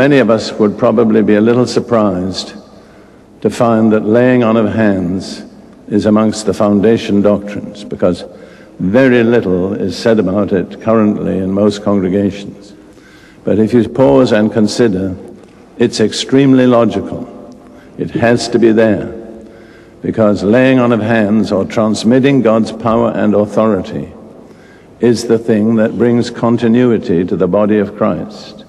Many of us would probably be a little surprised to find that laying on of hands is amongst the foundation doctrines because very little is said about it currently in most congregations. But if you pause and consider, it's extremely logical. It has to be there because laying on of hands or transmitting God's power and authority is the thing that brings continuity to the body of Christ.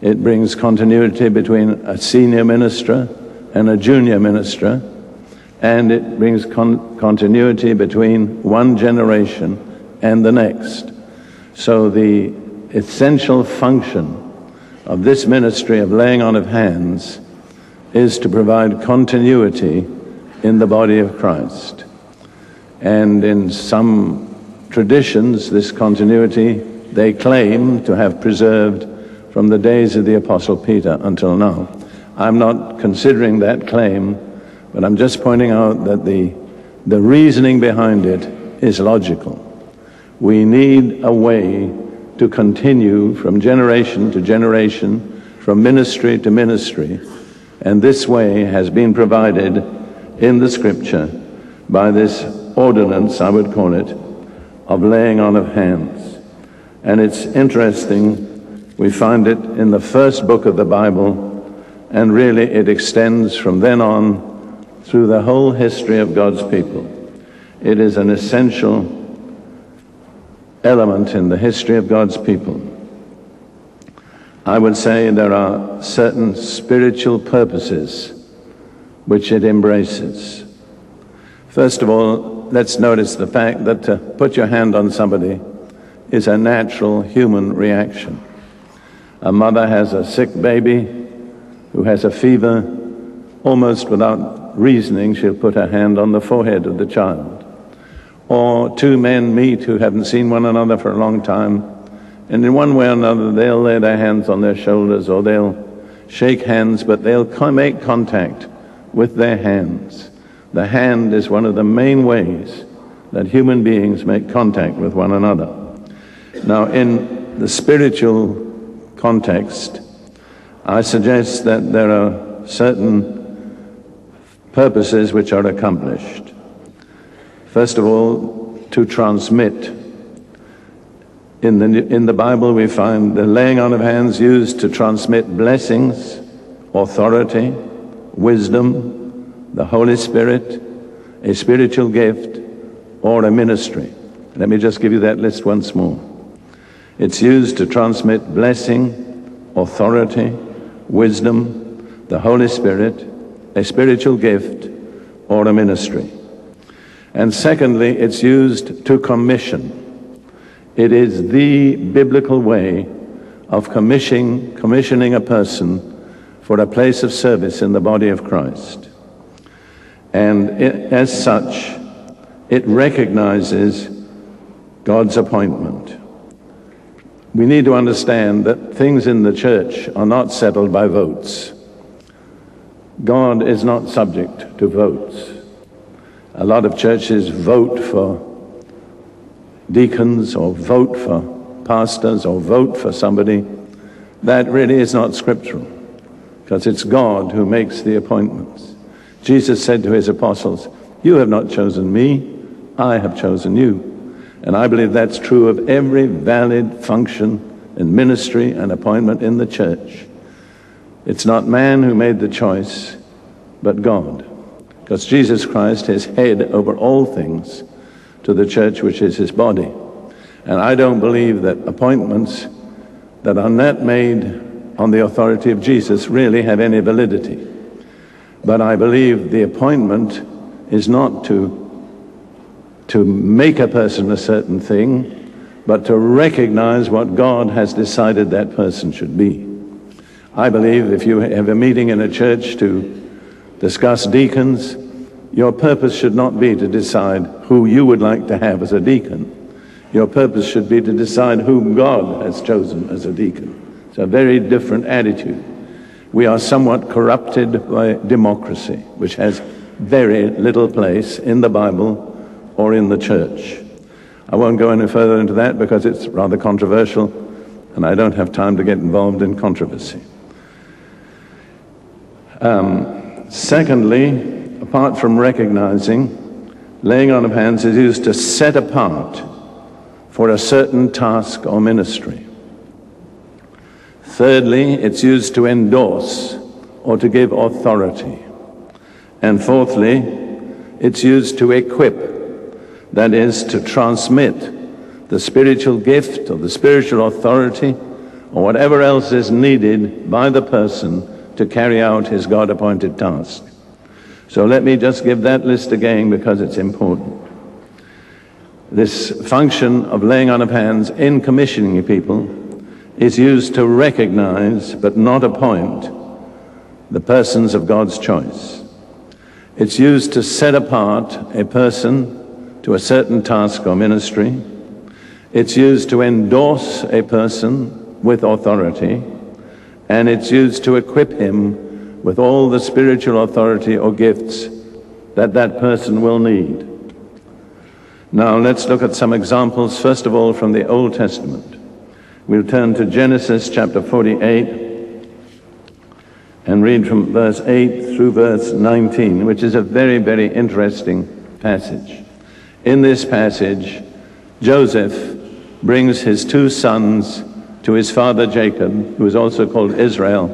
It brings continuity between a senior minister and a junior minister, and it brings con- continuity between one generation and the next. So the essential function of this ministry of laying on of hands is to provide continuity in the body of Christ. And in some traditions, this continuity they claim to have preserved from the days of the Apostle Peter until now. I'm not considering that claim, but I'm just pointing out that the, the reasoning behind it is logical. We need a way to continue from generation to generation, from ministry to ministry, and this way has been provided in the scripture by this ordinance, I would call it, of laying on of hands. And it's interesting we find it in the first book of the Bible, and really it extends from then on through the whole history of God's people. It is an essential element in the history of God's people. I would say there are certain spiritual purposes which it embraces. First of all, let's notice the fact that to put your hand on somebody is a natural human reaction. A mother has a sick baby who has a fever. Almost without reasoning, she'll put her hand on the forehead of the child. Or two men meet who haven't seen one another for a long time, and in one way or another, they'll lay their hands on their shoulders or they'll shake hands, but they'll make contact with their hands. The hand is one of the main ways that human beings make contact with one another. Now, in the spiritual context, I suggest that there are certain purposes which are accomplished. First of all, to transmit. In the, in the Bible, we find the laying on of hands used to transmit blessings, authority, wisdom, the Holy Spirit, a spiritual gift, or a ministry. Let me just give you that list once more. It's used to transmit blessing, authority, wisdom, the Holy Spirit, a spiritual gift, or a ministry. And secondly, it's used to commission. It is the biblical way of commissioning, commissioning a person for a place of service in the body of Christ. And it, as such, it recognizes God's appointment. We need to understand that things in the church are not settled by votes. God is not subject to votes. A lot of churches vote for deacons or vote for pastors or vote for somebody. That really is not scriptural because it's God who makes the appointments. Jesus said to his apostles, You have not chosen me, I have chosen you. And I believe that's true of every valid function and ministry and appointment in the church. It's not man who made the choice, but God. Because Jesus Christ is head over all things to the church, which is his body. And I don't believe that appointments that are not made on the authority of Jesus really have any validity. But I believe the appointment is not to to make a person a certain thing, but to recognize what God has decided that person should be. I believe if you have a meeting in a church to discuss deacons, your purpose should not be to decide who you would like to have as a deacon. Your purpose should be to decide whom God has chosen as a deacon. It's a very different attitude. We are somewhat corrupted by democracy, which has very little place in the Bible or in the church. I won't go any further into that because it's rather controversial and I don't have time to get involved in controversy. Um, secondly, apart from recognizing, laying on of hands is used to set apart for a certain task or ministry. Thirdly, it's used to endorse or to give authority. And fourthly, it's used to equip, that is, to transmit the spiritual gift or the spiritual authority or whatever else is needed by the person to carry out his God appointed task. So let me just give that list again because it's important. This function of laying on of hands in commissioning people is used to recognize but not appoint the persons of God's choice. It's used to set apart a person to a certain task or ministry. It's used to endorse a person with authority. And it's used to equip him with all the spiritual authority or gifts that that person will need. Now let's look at some examples, first of all from the Old Testament. We'll turn to Genesis chapter 48 and read from verse 8 through verse 19, which is a very, very interesting passage. In this passage, Joseph brings his two sons to his father Jacob, who is also called Israel,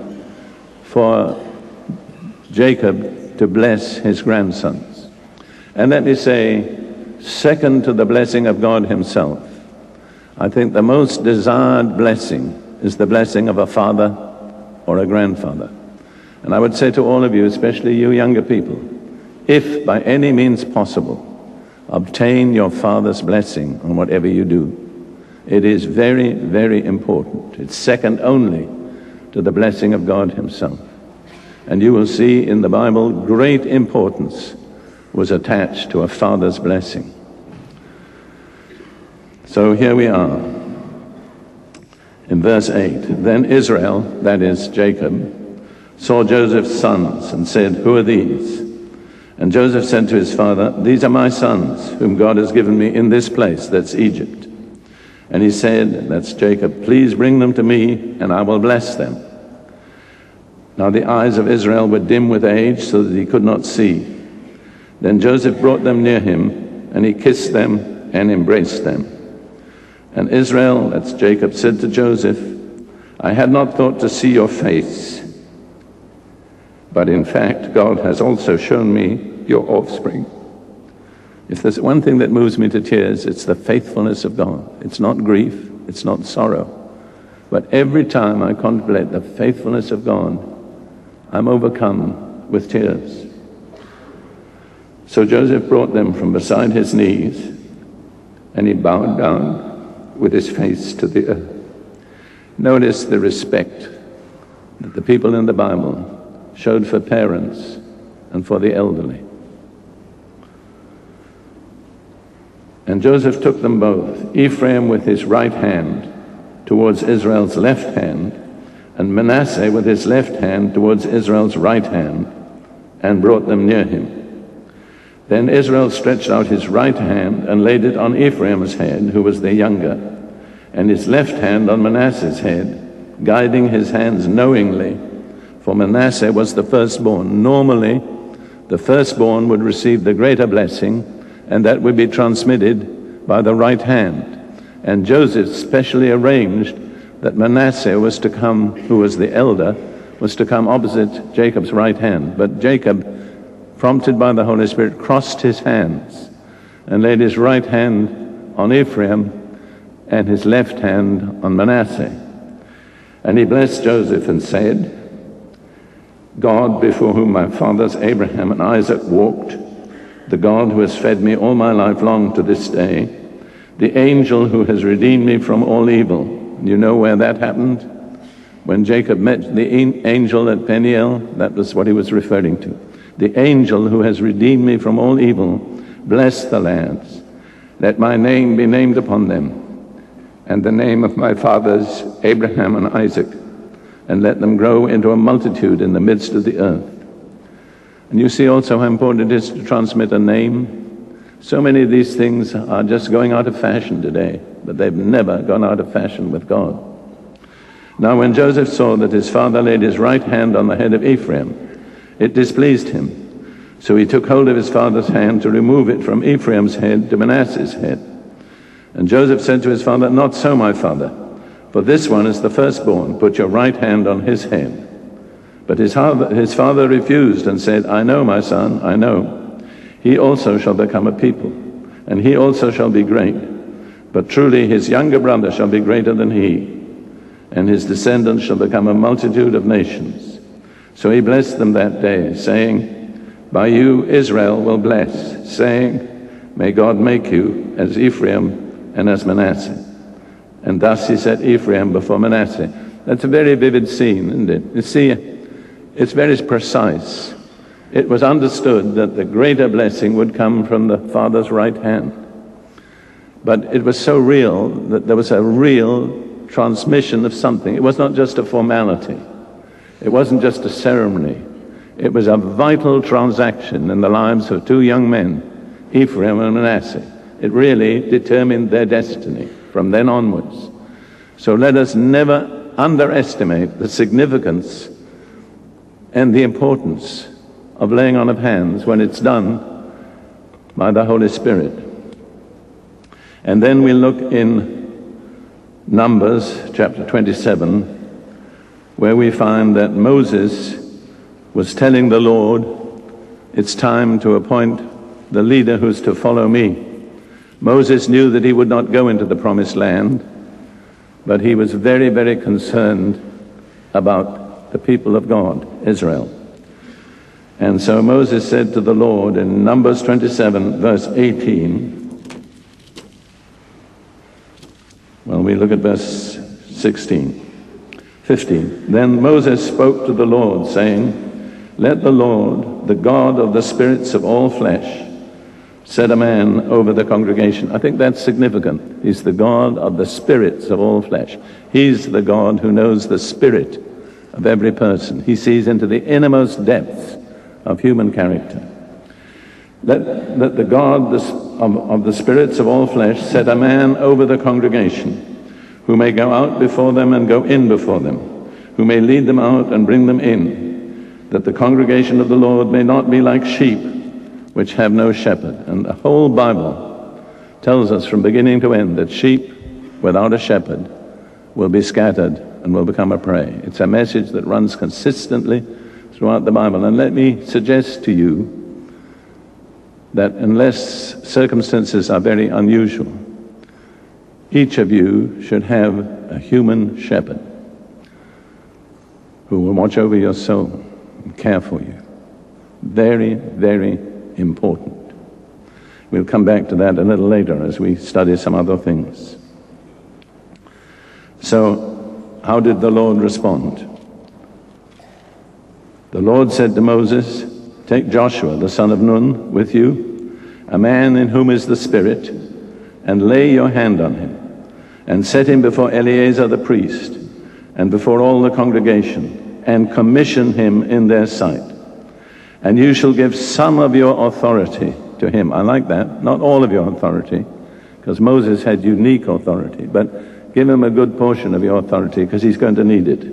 for Jacob to bless his grandsons. And let me say, second to the blessing of God Himself, I think the most desired blessing is the blessing of a father or a grandfather. And I would say to all of you, especially you younger people, if by any means possible, obtain your Father's blessing on whatever you do. It is very, very important. It's second only to the blessing of God Himself. And you will see in the Bible great importance was attached to a father's blessing. So here we are. In verse 8, then Israel, that is Jacob, saw Joseph's sons and said, Who are these? And Joseph said to his father, These are my sons, whom God has given me in this place, that's Egypt. And he said, That's Jacob, please bring them to me, and I will bless them. Now the eyes of Israel were dim with age, so that he could not see. Then Joseph brought them near him, and he kissed them and embraced them. And Israel, that's Jacob, said to Joseph, I had not thought to see your face but in fact, God has also shown me your offspring. If there's one thing that moves me to tears, it's the faithfulness of God. It's not grief, it's not sorrow. But every time I contemplate the faithfulness of God, I'm overcome with tears. So Joseph brought them from beside his knees, and he bowed down with his face to the earth. Notice the respect that the people in the Bible showed for parents and for the elderly. And Joseph took them both, Ephraim with his right hand towards Israel's left hand, and Manasseh with his left hand towards Israel's right hand, and brought them near him. Then Israel stretched out his right hand and laid it on Ephraim's head, who was the younger, and his left hand on Manasseh's head, guiding his hands knowingly for Manasseh was the firstborn. Normally, the firstborn would receive the greater blessing, and that would be transmitted by the right hand. And Joseph specially arranged that Manasseh was to come, who was the elder, was to come opposite Jacob's right hand. But Jacob, prompted by the Holy Spirit, crossed his hands and laid his right hand on Ephraim and his left hand on Manasseh. And he blessed Joseph and said, God before whom my fathers Abraham and Isaac walked, the God who has fed me all my life long to this day, the angel who has redeemed me from all evil. You know where that happened? When Jacob met the angel at Peniel, that was what he was referring to. The angel who has redeemed me from all evil, bless the lands. Let my name be named upon them, and the name of my fathers Abraham and Isaac and let them grow into a multitude in the midst of the earth. And you see also how important it is to transmit a name. So many of these things are just going out of fashion today, but they've never gone out of fashion with God. Now, when Joseph saw that his father laid his right hand on the head of Ephraim, It displeased him. So he took hold of his father's hand to remove it from Ephraim's head to Manasseh's head. And Joseph said to his father, Not so, my father, for this one is the firstborn. Put your right hand on his head. But his his father refused and said, I know, my son, I know. He also shall become a people, and he also shall be great. But truly his younger brother shall be greater than he, and his descendants shall become a multitude of nations. So he blessed them that day, saying, By you Israel will bless, saying, May God make you as Ephraim and as Manasseh. And thus he set Ephraim before Manasseh. That's a very vivid scene, isn't it? You see, it's very precise. It was understood that the greater blessing would come from the Father's right hand. But it was so real that there was a real transmission of something. It was not just a formality. It wasn't just a ceremony. It was a vital transaction in the lives of two young men, Ephraim and Manasseh. It really determined their destiny from then onwards. So let us never underestimate the significance and the importance of laying on of hands when it's done by the Holy Spirit. And then we look in Numbers chapter 27, where we find that Moses was telling the Lord, It's time to appoint the leader who's to follow me. Moses knew that he would not go into the promised land, but he was very, very concerned about the people of God, Israel. And so Moses said to the Lord in Numbers 27, verse 18, Well, we look at verse 16. 15. Then Moses spoke to the Lord, saying, Let the Lord, the God of the spirits of all flesh, set a man over the congregation. I think that's significant. He's the God of the spirits of all flesh. He's the God who knows the spirit of every person. He sees into the innermost depths of human character. Let, let the God of, of the spirits of all flesh set a man over the congregation, who may go out before them and go in before them, who may lead them out and bring them in, that the congregation of the Lord may not be like sheep which have no shepherd. And the whole Bible tells us from beginning to end that sheep without a shepherd will be scattered and will become a prey. It's a message that runs consistently throughout the Bible. And let me suggest to you that unless circumstances are very unusual, each of you should have a human shepherd who will watch over your soul and care for you. Very, very important. We'll come back to that a little later as we study some other things. So, how did the Lord respond? The Lord said to Moses, Take Joshua, the son of Nun, with you, a man in whom is the Spirit, and lay your hand on him, and set him before Eleazar the priest, and before all the congregation, and commission him in their sight. And you shall give some of your authority to him. I like that. Not all of your authority, because Moses had unique authority, but give him a good portion of your authority, because he's going to need it.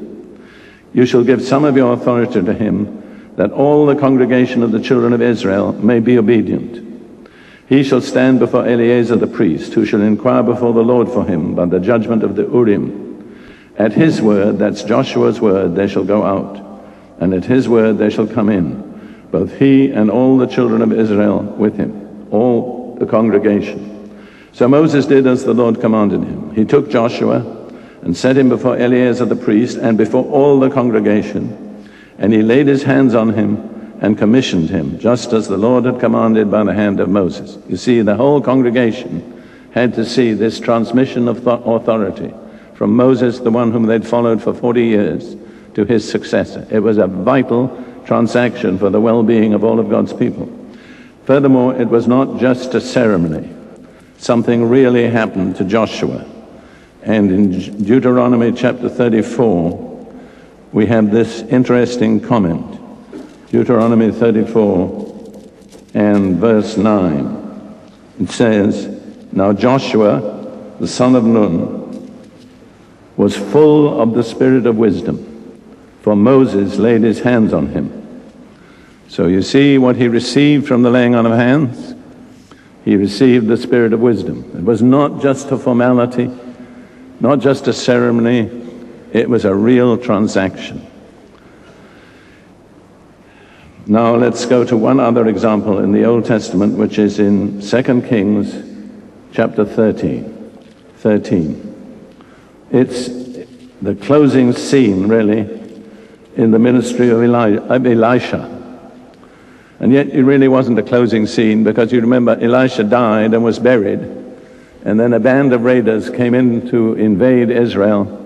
You shall give some of your authority to him that all the congregation of the children of Israel may be obedient. He shall stand before Eleazar the priest, who shall inquire before the Lord for him by the judgment of the Urim. At his word, that's Joshua's word, they shall go out, and at his word they shall come in, both he and all the children of Israel with him, all the congregation. So Moses did as the Lord commanded him. He took Joshua and set him before Eleazar the priest and before all the congregation and he laid his hands on him and commissioned him, just as the Lord had commanded by the hand of Moses. You see, the whole congregation had to see this transmission of authority from Moses, the one whom they'd followed for 40 years, to his successor. It was a vital transaction for the well being of all of God's people. Furthermore, it was not just a ceremony, something really happened to Joshua. And in Deuteronomy chapter 34, we have this interesting comment Deuteronomy 34 and verse 9. It says, Now Joshua, the son of Nun, was full of the spirit of wisdom, for Moses laid his hands on him. So you see what he received from the laying on of hands? He received the spirit of wisdom. It was not just a formality, not just a ceremony, it was a real transaction. Now let's go to one other example in the Old Testament, which is in 2 Kings chapter 13. 13. It's the closing scene, really, in the ministry of, Eli- of Elisha. And yet it really wasn't a closing scene because you remember Elisha died and was buried. And then a band of raiders came in to invade Israel.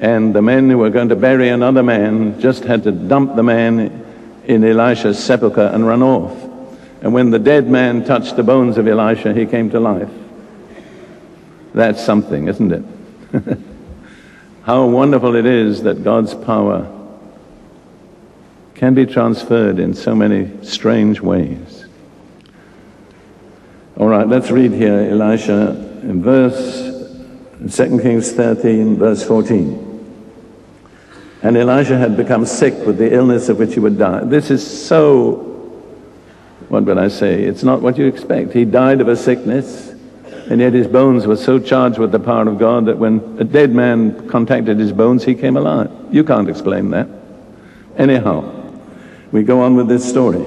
And the men who were going to bury another man just had to dump the man in Elisha's sepulchre and run off. And when the dead man touched the bones of Elisha, he came to life. That's something, isn't it? How wonderful it is that God's power can be transferred in so many strange ways. All right, let's read here Elisha in verse 2 Kings 13, verse 14. And Elisha had become sick with the illness of which he would die. This is so, what would I say? It's not what you expect. He died of a sickness, and yet his bones were so charged with the power of God that when a dead man contacted his bones, he came alive. You can't explain that. Anyhow, we go on with this story.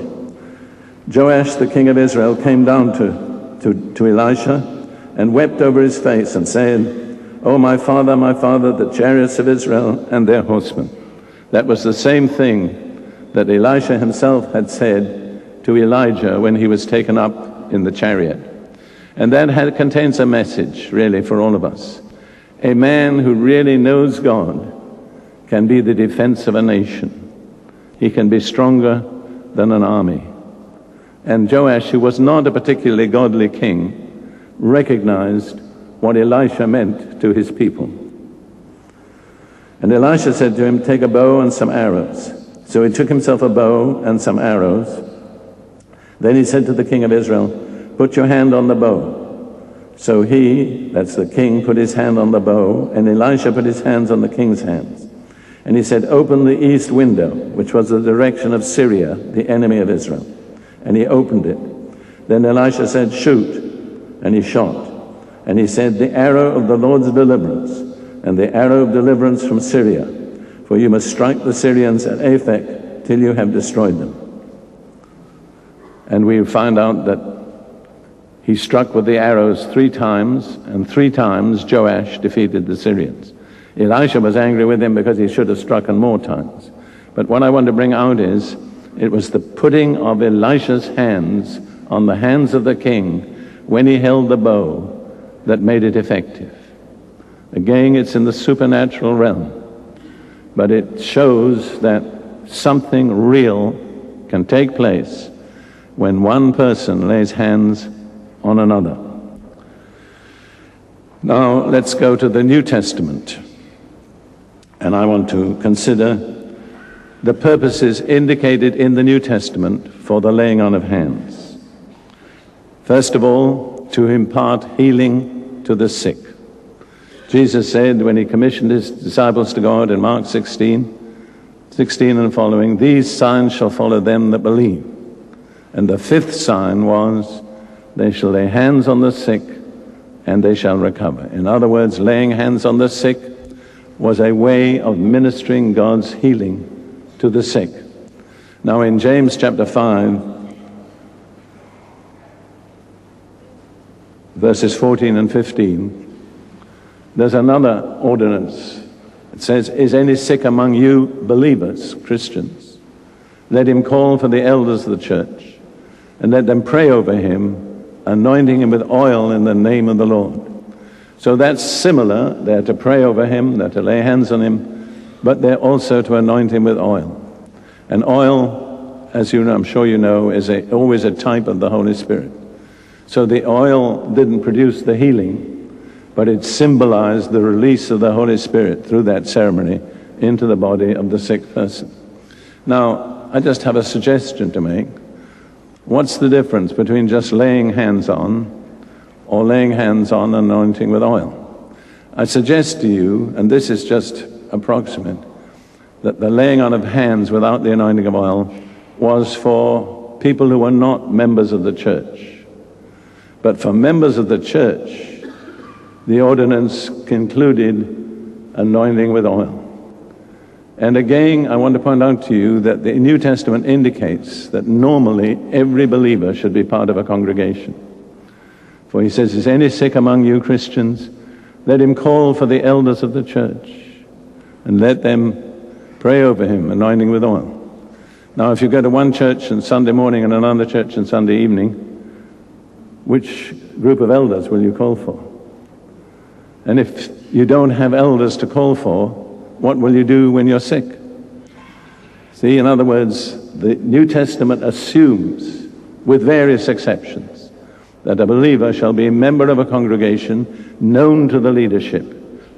Joash, the king of Israel, came down to, to, to Elisha and wept over his face and said, Oh, my father, my father, the chariots of Israel and their horsemen. That was the same thing that Elisha himself had said to Elijah when he was taken up in the chariot. And that had, contains a message, really, for all of us. A man who really knows God can be the defense of a nation. He can be stronger than an army. And Joash, who was not a particularly godly king, recognized what Elisha meant to his people. And Elisha said to him, Take a bow and some arrows. So he took himself a bow and some arrows. Then he said to the king of Israel, Put your hand on the bow. So he, that's the king, put his hand on the bow, and Elisha put his hands on the king's hands. And he said, Open the east window, which was the direction of Syria, the enemy of Israel. And he opened it. Then Elisha said, Shoot. And he shot. And he said, The arrow of the Lord's deliverance, and the arrow of deliverance from Syria, for you must strike the Syrians at Aphek till you have destroyed them. And we find out that he struck with the arrows three times, and three times Joash defeated the Syrians. Elisha was angry with him because he should have struck more times. But what I want to bring out is it was the putting of Elisha's hands on the hands of the king when he held the bow that made it effective. Again, it's in the supernatural realm, but it shows that something real can take place when one person lays hands on another. Now, let's go to the New Testament. And I want to consider the purposes indicated in the New Testament for the laying on of hands. First of all, to impart healing to the sick. Jesus said when he commissioned his disciples to go out in Mark 16, 16 and following, These signs shall follow them that believe. And the fifth sign was, They shall lay hands on the sick and they shall recover. In other words, laying hands on the sick was a way of ministering God's healing to the sick. Now, in James chapter 5, verses 14 and 15, there's another ordinance. It says, Is any sick among you believers, Christians? Let him call for the elders of the church and let them pray over him, anointing him with oil in the name of the Lord. So that's similar. They're to pray over him, they're to lay hands on him, but they're also to anoint him with oil. And oil, as you know, I'm sure you know, is a, always a type of the Holy Spirit. So the oil didn't produce the healing, but it symbolized the release of the Holy Spirit through that ceremony into the body of the sick person. Now, I just have a suggestion to make. What's the difference between just laying hands on or laying hands on anointing with oil? I suggest to you, and this is just approximate, that the laying on of hands without the anointing of oil was for people who were not members of the church. But for members of the church, the ordinance concluded anointing with oil. And again, I want to point out to you that the New Testament indicates that normally every believer should be part of a congregation. For he says, Is any sick among you Christians? Let him call for the elders of the church and let them pray over him, anointing with oil. Now, if you go to one church on Sunday morning and another church on Sunday evening, which group of elders will you call for? And if you don't have elders to call for, what will you do when you're sick? See, in other words, the New Testament assumes, with various exceptions, that a believer shall be a member of a congregation known to the leadership,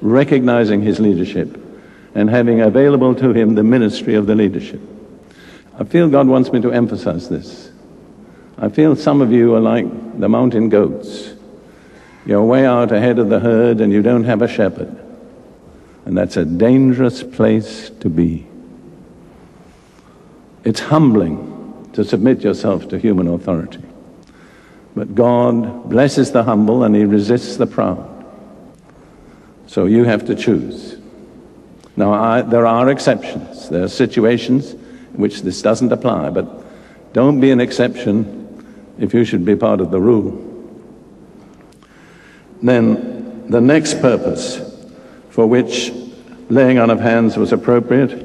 recognizing his leadership, and having available to him the ministry of the leadership. I feel God wants me to emphasize this. I feel some of you are like the mountain goats. You're way out ahead of the herd and you don't have a shepherd. And that's a dangerous place to be. It's humbling to submit yourself to human authority. But God blesses the humble and he resists the proud. So you have to choose. Now, I, there are exceptions. There are situations in which this doesn't apply, but don't be an exception if you should be part of the rule. Then, the next purpose for which laying on of hands was appropriate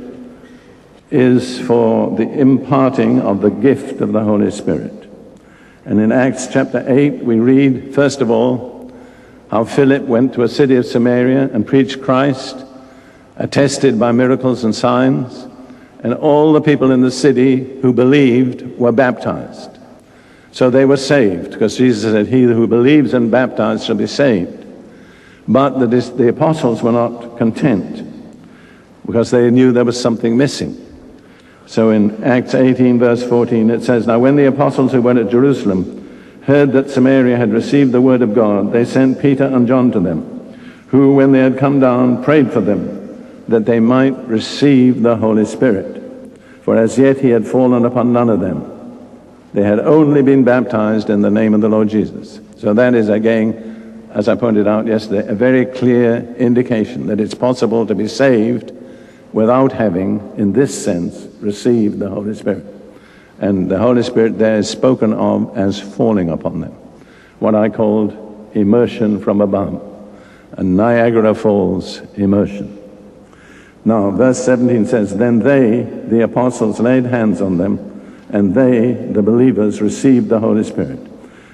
is for the imparting of the gift of the Holy Spirit. And in Acts chapter 8, we read, first of all, how Philip went to a city of Samaria and preached Christ, attested by miracles and signs, and all the people in the city who believed were baptized. So they were saved, because Jesus said, He who believes and baptized shall be saved. But the, the apostles were not content, because they knew there was something missing. So in Acts 18, verse 14, it says, Now when the apostles who were at Jerusalem heard that Samaria had received the word of God, they sent Peter and John to them, who, when they had come down, prayed for them, that they might receive the Holy Spirit. For as yet he had fallen upon none of them. They had only been baptized in the name of the Lord Jesus. So that is, again, as I pointed out yesterday, a very clear indication that it's possible to be saved without having, in this sense, received the Holy Spirit. And the Holy Spirit there is spoken of as falling upon them, what I called immersion from above, a Niagara Falls immersion. Now, verse 17 says, Then they, the apostles, laid hands on them, and they, the believers, received the Holy Spirit.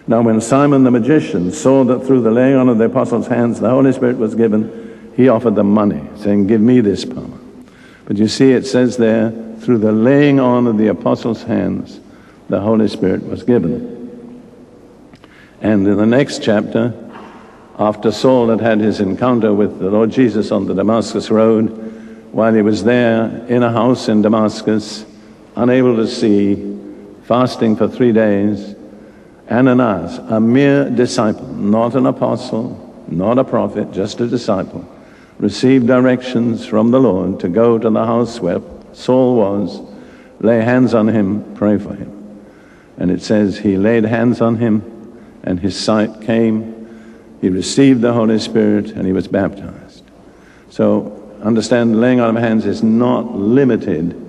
Now, when Simon the magician saw that through the laying on of the apostles' hands the Holy Spirit was given, he offered them money, saying, Give me this power. But you see, it says there, through the laying on of the apostles' hands, the Holy Spirit was given. And in the next chapter, after Saul had had his encounter with the Lord Jesus on the Damascus Road, while he was there in a house in Damascus, unable to see, fasting for three days, Ananias, a mere disciple, not an apostle, not a prophet, just a disciple, received directions from the Lord to go to the house where Saul was, lay hands on him, pray for him. And it says he laid hands on him, and his sight came. He received the Holy Spirit, and he was baptized. So understand, laying on of hands is not limited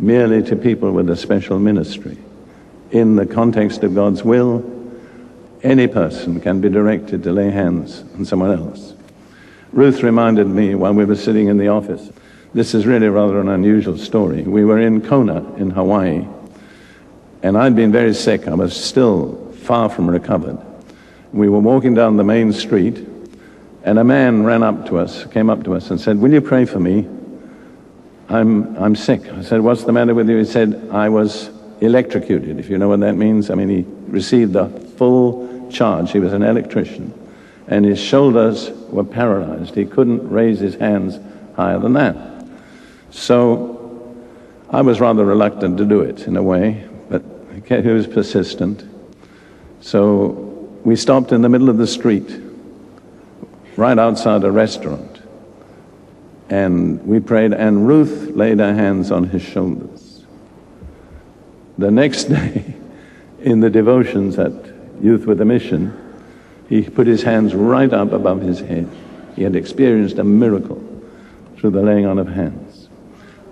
merely to people with a special ministry. In the context of God's will, any person can be directed to lay hands on someone else. Ruth reminded me while we were sitting in the office. This is really rather an unusual story. We were in Kona in Hawaii, and I'd been very sick. I was still far from recovered. We were walking down the main street, and a man ran up to us, came up to us, and said, Will you pray for me? I'm, I'm sick. I said, What's the matter with you? He said, I was electrocuted, if you know what that means. I mean, he received the full charge. He was an electrician and his shoulders were paralyzed. He couldn't raise his hands higher than that. So I was rather reluctant to do it in a way, but he was persistent. So we stopped in the middle of the street, right outside a restaurant, and we prayed, and Ruth laid her hands on his shoulders. The next day, in the devotions at Youth with a Mission, he put his hands right up above his head. He had experienced a miracle through the laying on of hands.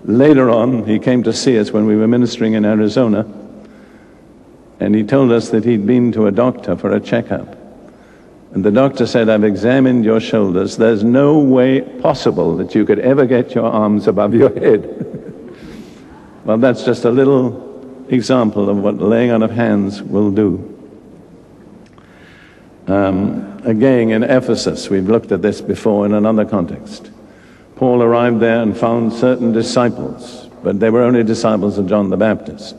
Later on, he came to see us when we were ministering in Arizona, and he told us that he'd been to a doctor for a checkup. And the doctor said, I've examined your shoulders. There's no way possible that you could ever get your arms above your head. well, that's just a little example of what laying on of hands will do. Um, again, in Ephesus, we've looked at this before in another context. Paul arrived there and found certain disciples, but they were only disciples of John the Baptist.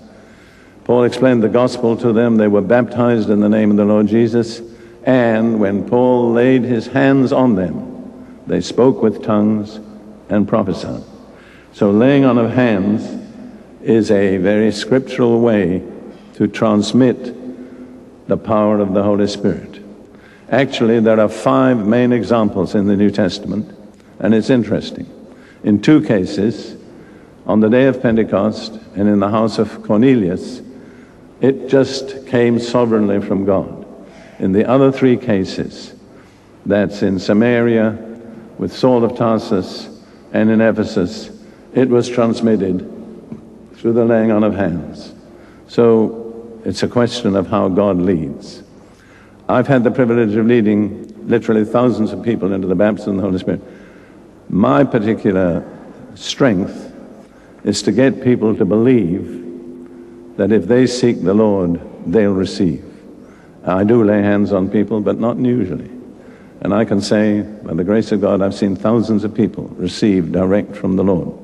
Paul explained the gospel to them. They were baptized in the name of the Lord Jesus. And when Paul laid his hands on them, they spoke with tongues and prophesied. So, laying on of hands is a very scriptural way to transmit the power of the Holy Spirit. Actually, there are five main examples in the New Testament, and it's interesting. In two cases, on the day of Pentecost and in the house of Cornelius, it just came sovereignly from God. In the other three cases, that's in Samaria with Saul of Tarsus and in Ephesus, it was transmitted through the laying on of hands. So it's a question of how God leads. I've had the privilege of leading literally thousands of people into the baptism of the Holy Spirit. My particular strength is to get people to believe that if they seek the Lord, they'll receive. I do lay hands on people, but not usually. And I can say, by the grace of God, I've seen thousands of people receive direct from the Lord.